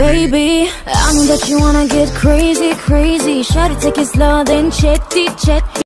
Baby, I know that you wanna get crazy, crazy. Shawty, take it slow, then check it, check. it